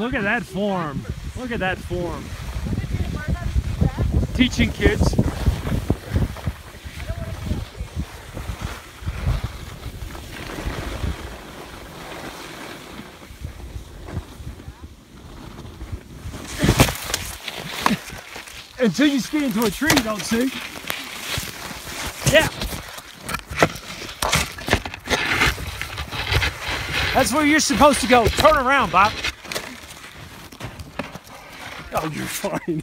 Look at that form. Look at that form. Teaching kids. Until you ski into a tree, you don't see. Yeah. That's where you're supposed to go. Turn around, Bob. Oh, you're fine.